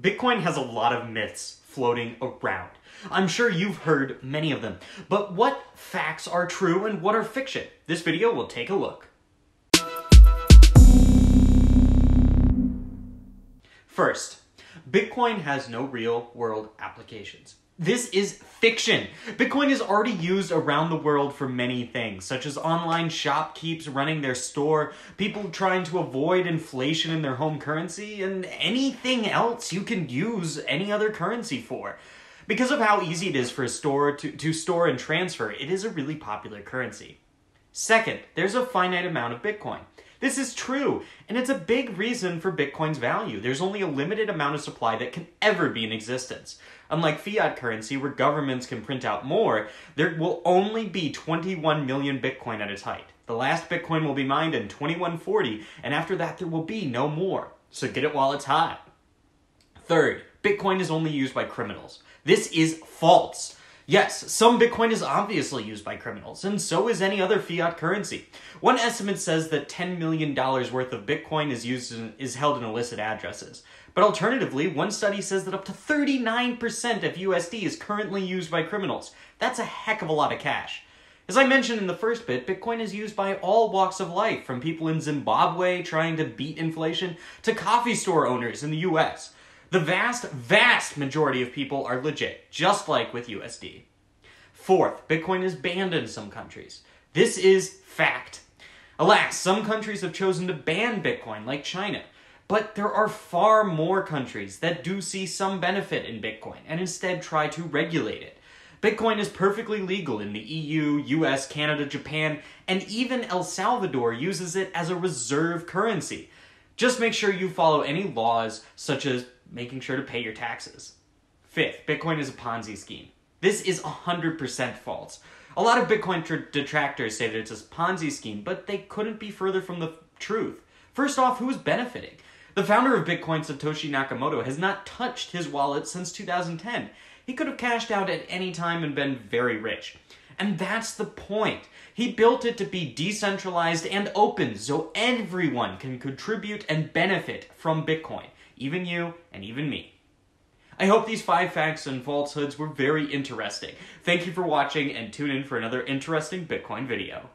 Bitcoin has a lot of myths floating around. I'm sure you've heard many of them, but what facts are true and what are fiction? This video will take a look. First, Bitcoin has no real world applications. This is fiction. Bitcoin is already used around the world for many things, such as online shopkeepers running their store, people trying to avoid inflation in their home currency, and anything else you can use any other currency for. Because of how easy it is for a store to, to store and transfer, it is a really popular currency. Second, there's a finite amount of Bitcoin. This is true, and it's a big reason for Bitcoin's value. There's only a limited amount of supply that can ever be in existence. Unlike fiat currency, where governments can print out more, there will only be 21 million Bitcoin at its height. The last Bitcoin will be mined in 2140, and after that, there will be no more. So get it while it's hot. Third, Bitcoin is only used by criminals. This is false. Yes, some Bitcoin is obviously used by criminals, and so is any other fiat currency. One estimate says that $10 million worth of Bitcoin is used in, is held in illicit addresses. But alternatively, one study says that up to 39% of USD is currently used by criminals. That's a heck of a lot of cash. As I mentioned in the first bit, Bitcoin is used by all walks of life, from people in Zimbabwe trying to beat inflation to coffee store owners in the US. The vast, vast majority of people are legit, just like with USD. Fourth, Bitcoin is banned in some countries. This is fact. Alas, some countries have chosen to ban Bitcoin, like China. But there are far more countries that do see some benefit in Bitcoin and instead try to regulate it. Bitcoin is perfectly legal in the EU, US, Canada, Japan, and even El Salvador uses it as a reserve currency. Just make sure you follow any laws such as making sure to pay your taxes. Fifth, Bitcoin is a Ponzi scheme. This is 100% false. A lot of Bitcoin detractors say that it's a Ponzi scheme, but they couldn't be further from the truth. First off, who's benefiting? The founder of Bitcoin, Satoshi Nakamoto, has not touched his wallet since 2010. He could have cashed out at any time and been very rich. And that's the point. He built it to be decentralized and open so everyone can contribute and benefit from Bitcoin even you, and even me. I hope these five facts and falsehoods were very interesting. Thank you for watching, and tune in for another interesting Bitcoin video.